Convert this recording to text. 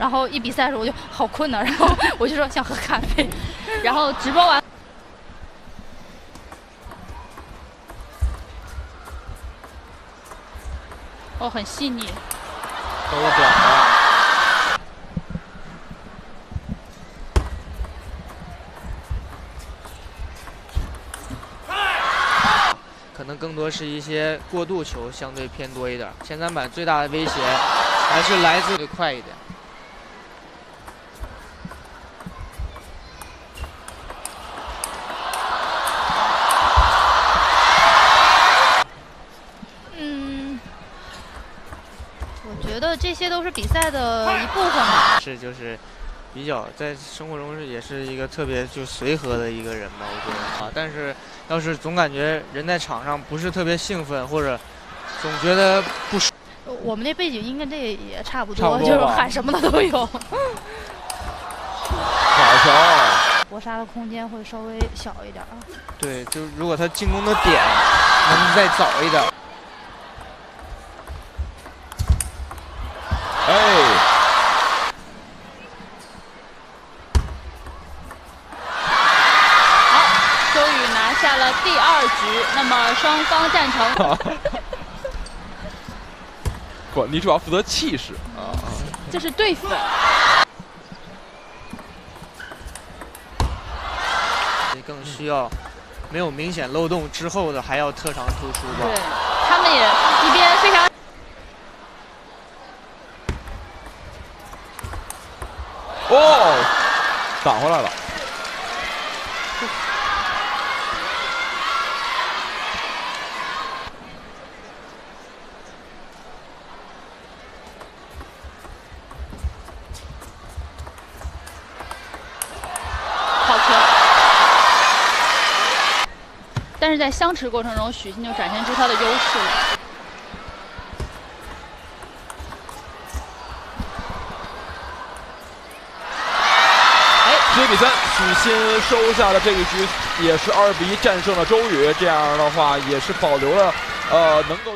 然后一比赛的时候我就好困呢，然后我就说想喝咖啡，然后直播完。哦，很细腻。都短了。可能更多是一些过渡球，相对偏多一点。前三板最大的威胁还是来自于快一点。我觉得这些都是比赛的一部分吧。是就是比较在生活中是也是一个特别就随和的一个人吧，我觉得啊。但是要是总感觉人在场上不是特别兴奋，或者总觉得不舒。我们那背景音跟这也差不多，就是喊什么的都有。好球！搏杀的空间会稍微小一点啊。对，就如果他进攻的点能再早一点。哎，好，周宇拿下了第二局，那么双方战成。不，你主要负责气势啊。这是对粉。你更需要没有明显漏洞之后的，还要特长突出吧。对，他们也一边非常。哦，挡回来了。好球！但是在相持过程中，许昕就展现出他的优势了。十比三，许昕收下了这一局，也是二比一战胜了周宇。这样的话，也是保留了呃能够。